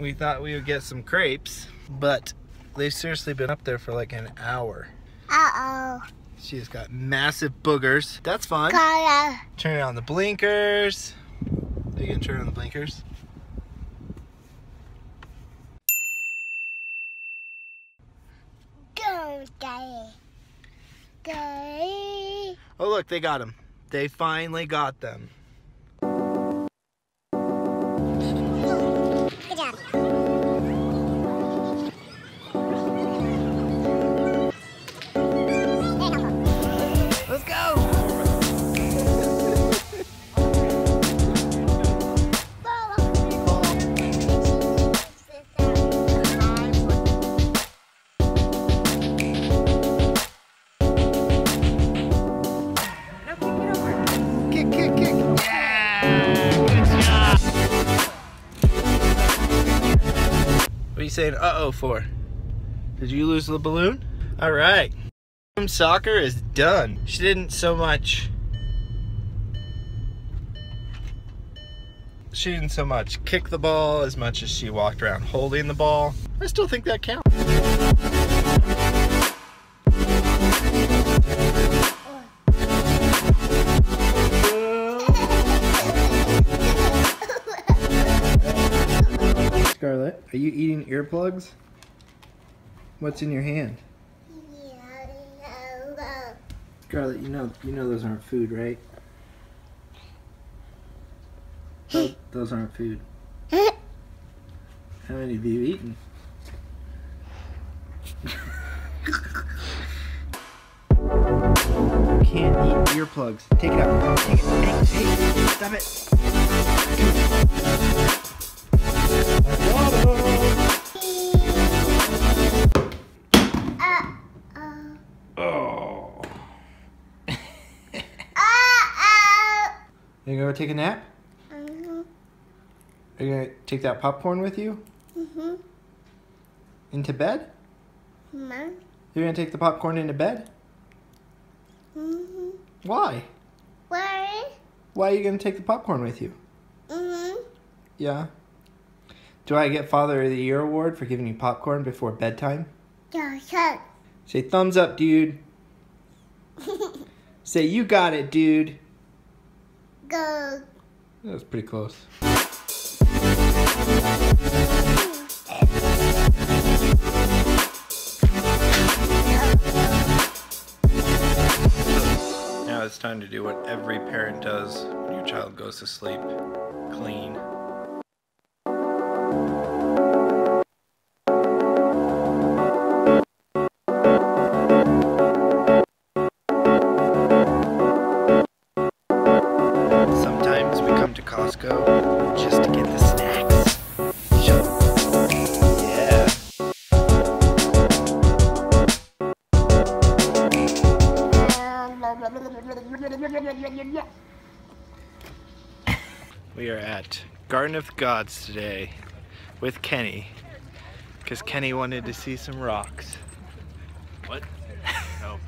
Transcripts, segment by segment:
we thought we would get some crepes, but they've seriously been up there for like an hour. Uh-oh. She's got massive boogers. That's fun. Turn on the blinkers. Are you gonna turn on the blinkers? Go, Daddy. Daddy. Oh look, they got them. They finally got them. Good saying uh-oh for? Did you lose the balloon? All right. Soccer is done. She didn't so much... She didn't so much kick the ball as much as she walked around holding the ball. I still think that counts. Are you eating earplugs? What's in your hand? Scarlett, you know you know those aren't food, right? Those, those aren't food. How many have you eaten? Can't eat earplugs. Take it out. Take it. Hey, hey, stop it. You gonna go take a nap? Are you gonna take that popcorn with you? Mhm. Into bed? You're gonna take the popcorn into bed? Mhm. Why? Where? Why are you gonna take the popcorn with you? Mm-hmm. Yeah. Do I get Father of the Year award for giving you popcorn before bedtime? Yeah, sure. Say thumbs up, dude. Say you got it, dude. Go. That was pretty close. Now it's time to do what every parent does when your child goes to sleep. Clean. We are at Garden of the Gods today with Kenny because Kenny wanted to see some rocks. What? No.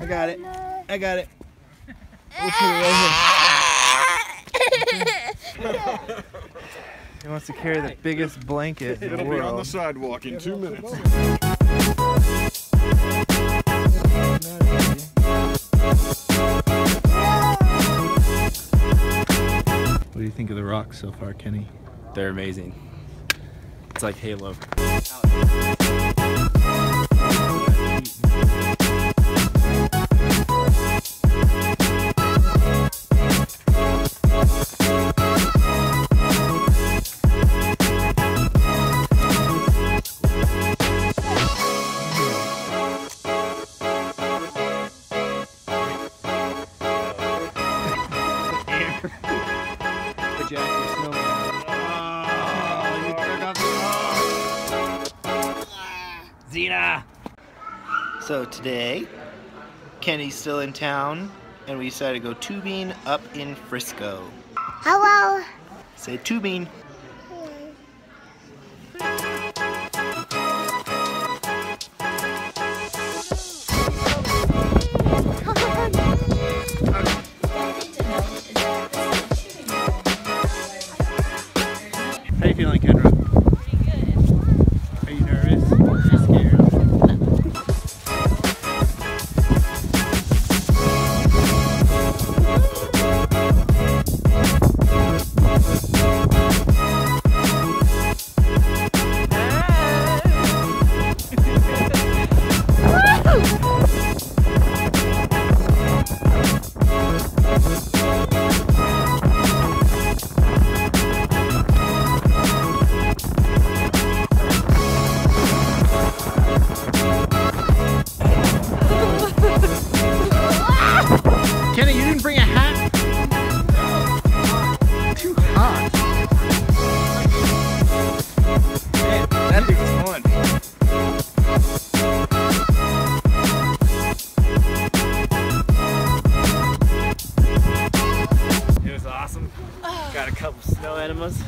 I got it. I got it. He wants to carry the biggest blanket in the It'll be on the world. sidewalk in two minutes. What do you think of the rocks so far, Kenny? They're amazing. It's like Halo. Zena. So today, Kenny's still in town, and we decided to go tubing up in Frisco. Oh, Hello! Say tubing. Got a couple snow enemas.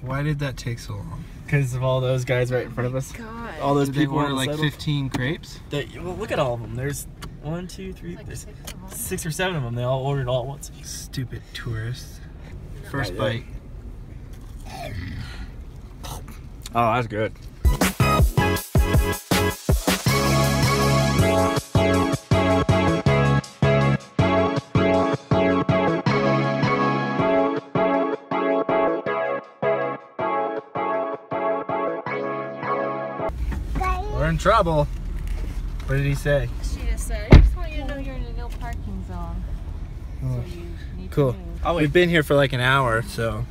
Why did that take so long? Because of all those guys right in front of us. God. All those Did people order like 15 crepes? They- well, look at all of them. There's one, two, three, there's six or seven of them. They all ordered all at once. Stupid tourists. First Right, bite. Oh, that's good. We're in trouble. What did he say? She just said, I just want you to know you're in a no parking zone. Oh, So cool. Oh, We've been here for like an hour, so